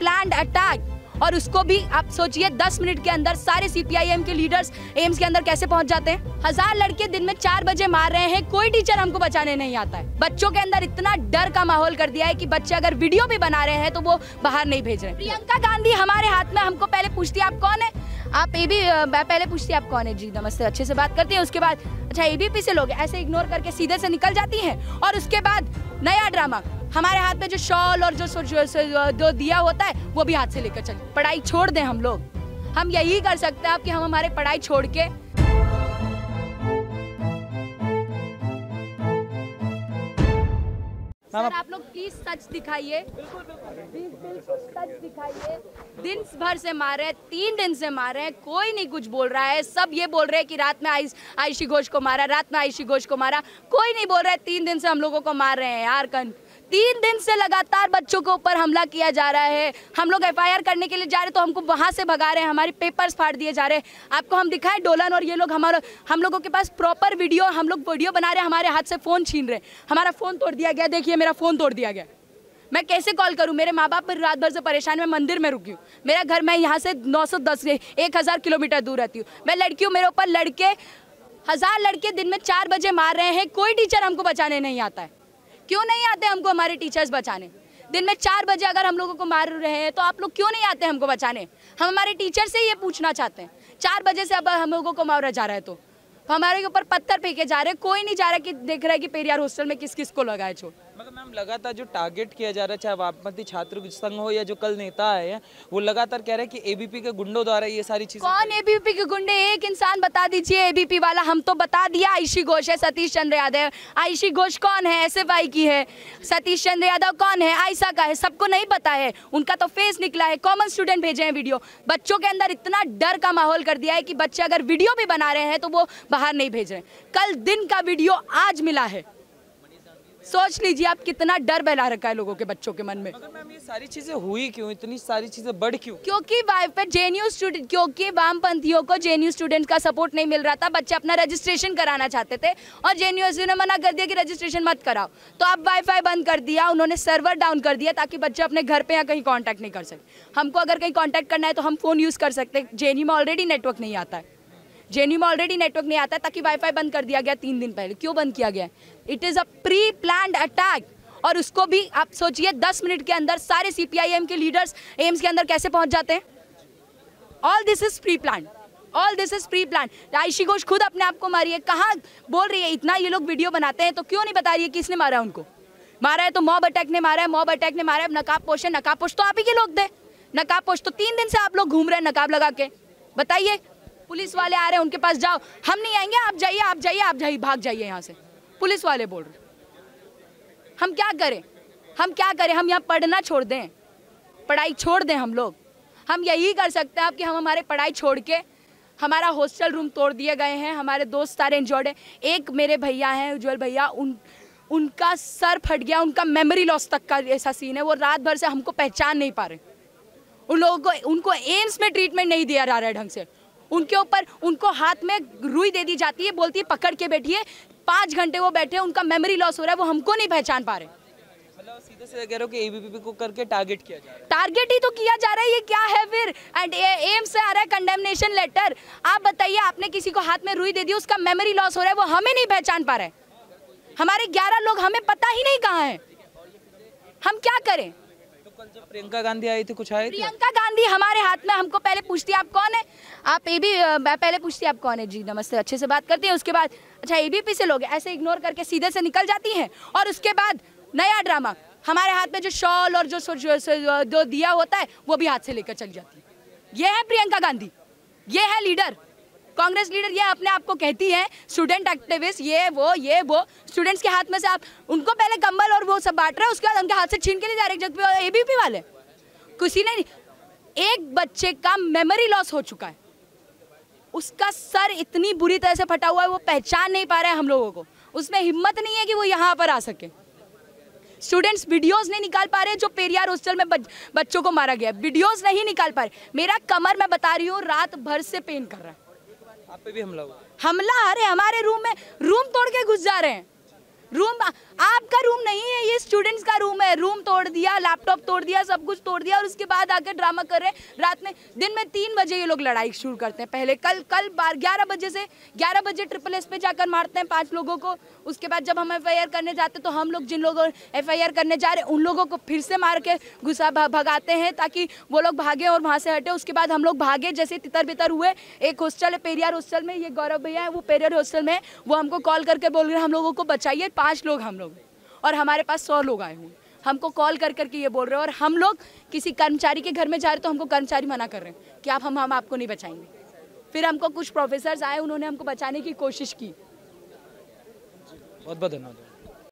Planned attack और उसको भी आप सोचिए 10 मिनट के अंदर सारे सीपीआईएम के लीडर्स एम्स के अंदर कैसे पहुँच जाते हैं? हज़ार लड़के दिन में चार बजे मार रहे हैं, कोई टीचर हमको बचाने नहीं आता है। बच्चों के अंदर इतना डर का माहौल कर दिया है कि बच्चे अगर वीडियो भी बना रहे हैं तो वो बाहर नहीं भेज रहे। प्रियंका गांधी हमारे हाथ में, हमको पहले पूछती आप कौन है? आप ए बी पहले पूछती आप कौन है? जी, नमस्ते, अच्छे से बात करती है, उसके बाद अच्छा एबीपी से लोग ऐसे इग्नोर करके सीधे से निकल जाती हैं, और उसके बाद नया ड्रामा हमारे हाथ में जो शॉल और जो, जो, जो, दिया होता है वो भी हाथ से लेकर चले पढ़ाई छोड़ दें हम लोग। हम यही कर सकते हैं कि हम हमारे पढ़ाई छोड़ के सर आप लोग प्लीज़ सच दिखाइए। सच दिखाइए। दिन भर से मार रहे हैं तीन दिन से मार रहे हैं कोई नहीं कुछ बोल रहा है। सब ये बोल रहे हैं कि रात में आइस आयशी घोष को मारा रात में आयुषी घोष को मारा। कोई नहीं बोल रहा है तीन दिन से हम लोगों को मार रहे हैं यार कन तीन दिन से लगातार बच्चों के ऊपर हमला किया जा रहा है। हम लोग एफआईआर करने के लिए जा रहे तो हमको वहाँ से भगा रहे हैं, हमारे पेपर्स फाड़ दिए जा रहे हैं। आपको हम दिखाएँ, डोलन और ये लोग हमारे, हम लोगों के पास प्रॉपर वीडियो हम लोग वीडियो बना रहे हैं, हमारे हाथ से फ़ोन छीन रहे हमारा फ़ोन तोड़ दिया गया, देखिए मेरा फ़ोन तोड़ दिया गया। मैं कैसे कॉल करूँ? मेरे माँ बाप रात भर से परेशान मैं मंदिर में रुकी हूँ। मेरा घर, मैं यहाँ से 910 एक हज़ार किलोमीटर दूर रहती हूँ। मैं लड़की हूँ मेरे ऊपर लड़के, हज़ार लड़के दिन में चार बजे मार रहे हैं, कोई टीचर हमको बचाने नहीं आता है। क्यों नहीं आते हमको हमारे टीचर्स बचाने? दिन में चार बजे अगर हम लोगों को मार रहे हैं तो आप लोग क्यों नहीं आते हमको बचाने? हम हमारे टीचर से ये पूछना चाहते हैं। चार बजे से अब हम लोगों को मारा जा रहा है तो। हमारे ऊपर पत्थर फेंके जा रहे हैं, कोई नहीं जा रहा कि देख रहा है कि पेरियार हॉस्टल में किस किस को लगाए चोट मगर मैम लगातार जो टारगेट किया जा रहा है चाहे वामपंथी छात्र संघ हो या जो कल नेता आए हैं वो लगातार कह रहे हैं कि एबीपी के गुंडों द्वारा ये सारी चीज़ें कौन एबीपी के गुंडे? एक इंसान बता दीजिए एबीपी वाला। हम तो बता दिया। आयशी घोष है सतीश चंद्र यादव। आयशी घोष कौन है? एस की है। सतीश चंद्र यादव कौन है? आयसा का है। सबको नहीं पता है। उनका तो फेस निकला है। कॉमन स्टूडेंट भेजे हैं वीडियो बच्चों के अंदर इतना डर का माहौल कर दिया है कि बच्चे अगर वीडियो भी बना रहे हैं तो वो बाहर नहीं भेज। रहे कल दिन का वीडियो आज मिला है। सोच लीजिए आप कितना डर बहला रखा है लोगों के बच्चों के मन में। मगर मैम ये सारी चीज़ें हुई क्यों? इतनी सारी चीज़ें बढ़ क्यों? क्योंकि जेएनयू स्टूडेंट क्योंकि वामपंथियों को जेएनयू स्टूडेंट का सपोर्ट नहीं मिल रहा था बच्चे अपना रजिस्ट्रेशन कराना चाहते थे और जेएनयू ने मना कर दिया कि रजिस्ट्रेशन मत कराओ। तो अब वाईफाई बंद कर दिया उन्होंने सर्वर डाउन कर दिया ताकि बच्चे अपने घर पे या कहीं कॉन्टैक्ट नहीं कर सके। हमको अगर कहीं कॉन्टैक्ट करना है तो हम फ़ोन यूज़ कर सकते हैं। जेएनयू में ऑलरेडी नेटवर्क नहीं आता है। जेएनयू में ऑलरेडी नेटवर्क नहीं आता है ताकि वाईफाई बंद कर दिया गया तीन दिन पहले। क्यों बंद किया गया it is a pre plan attack और उसको भी आप सोचिए, दस मिनट के अंदर सारे सीपीआईएम के लीडर्स एम्स के अंदर कैसे पहुँच जाते हैं? All this is pre plan all this is pre plan Aishe Ghosh खुद अपने आप को मारी है कहाँ बोल रही है, इतना ये लोग वीडियो बनाते हैं तो क्यों नहीं बता रही है किसने मारा उनको? मारा है तो मॉब अटैक ने मारा है मॉब अटैक ने मारा है, नकाब पोष है, नकाब पोष तो आप ही के लोग दे। नकाब पोष तो तीन दिन से आप लोग घूम रहे हैं नकाब लगा के। बताइए, पुलिस वाले आ रहे हैं, उनके पास जाओ। हम नहीं आएँगे, आप जाइए आप जाइए आप जाइए, भाग जाइए यहाँ से। पुलिस वाले बोल रहे हम क्या करें? हम क्या करें? हम यहाँ पढ़ना छोड़ दें। पढ़ाई छोड़ दें हम लोग। हम यही कर सकते हैं अब कि हम हमारे पढ़ाई छोड़ के हमारा हॉस्टल रूम तोड़ दिए गए हैं। हमारे दोस्त सारे इंजॉर्ड हैं। एक मेरे भैया हैं, उज्जवल भैया, उन, उनका सर फट गया, उनका मेमोरी लॉस तक का ऐसा सीन है। वो रात भर से हमको पहचान नहीं पा रहे। उन लोगों को, उनको एम्स में ट्रीटमेंट नहीं दिया जा रहा है ढंग से। उनके ऊपर, उनको हाथ में रुई दे दी जाती है, बोलती है, पकड़ के बैठिए। पाँच घंटे वो बैठे उनका मेमोरी लॉस हो रहा है वो हमको नहीं पहचान पा रहे। मतलब सीधे से कह रहे हो कि एबीपी को करके टारगेट किया जा रहा है। टारगेट ही तो किया जा रहा है ये क्या है फिर? एंड एम से आ रहा है कंडेमनेशन लेटर आप बताइए आपने किसी को हाथ में रुई दे दी उसका मेमोरी लॉस हो रहा है वो हमें नहीं पहचान पा रहे। हमारे ग्यारह लोग हमें पता ही नहीं कहाँ है। हम क्या करें? कल जब प्रियंका गांधी आई थी कुछ आए प्रियंका गांधी हमारे हाथ में हमको पहले पूछती आप कौन है? आप ए बी पहले पूछती आप कौन है? जी नमस्ते अच्छे से बात करती हैं उसके बाद अच्छा एबीपी से लोग ऐसे इग्नोर करके सीधे से निकल जाती हैं और उसके बाद नया ड्रामा हमारे हाथ में जो शॉल और जो, जो दिया होता है वो भी हाथ से लेकर चली जाती है। ये है प्रियंका गांधी ये है लीडर कांग्रेस लीडर ये अपने आप को कहती है स्टूडेंट एक्टिविस्ट ये वो ये वो स्टूडेंट्स के हाथ में से आप उनको पहले कंबल और वो सब बांट रहे हैं उसके बाद उनके हाथ से छीन के ले जा रहे हैं एबीपी वाले। किसी ने एक बच्चे का मेमोरी लॉस हो चुका है। उसका सर इतनी बुरी तरह से फटा हुआ है वो पहचान नहीं पा रहे हैं हम लोगों को। उसमें हिम्मत नहीं है कि वो यहाँ पर आ सके। स्टूडेंट्स वीडियोस नहीं निकाल पा रहे जो पेरियार हॉस्टल में बच, बच्चों को मारा गया। वीडियोस नहीं निकाल पा रहे। मेरा कमर मैं बता रही हूँ रात भर से पेन कर रहा है। आप पे भी हमला हुआ? हमला? अरे हमारे रूम में रूम तोड़ के घुस जा रहे हैं। रूम आपका रूम नहीं है, ये स्टूडेंट्स का रूम है। रूम तोड़ दिया लैपटॉप तोड़ दिया, सब कुछ तोड़ दिया और उसके बाद आकर ड्रामा कर रहे हैं। रात में, दिन में तीन बजे ये लोग लड़ाई शुरू करते हैं। पहले कल कल बार, ग्यारह बजे से, ग्यारह बजे ट्रिपल एस पे जाकर मारते हैं पाँच लोगों को। उसके बाद जब हम एफ़ करने जाते तो हम लोग जिन लोगों एफआईआर करने जा रहे उन लोगों को फिर से मार के घुसा भगाते हैं ताकि वो लोग भागे और वहाँ से हटे। उसके बाद हम लोग भागे, जैसे तितर बितर हुए, एक हॉस्टल है, पेरियार हॉस्टल में, ये गौरव भैया है, वो पेरियार हॉस्टल में वो हमको कॉल करके बोल रहे हैं, हम लोगों को बचाइए पाँच लोग हम लोग और हमारे पास सौ लोग आए हुए हमको कॉल कर करके ये बोल रहे हैं, और हम लोग किसी कर्मचारी के घर में जा रहे तो हमको कर्मचारी मना कर रहे हैं कि आप हम हम आपको नहीं बचाएँगे। फिर हमको कुछ प्रोफेसर आए, उन्होंने हमको बचाने की कोशिश की। बहुत बहुत धन्यवाद।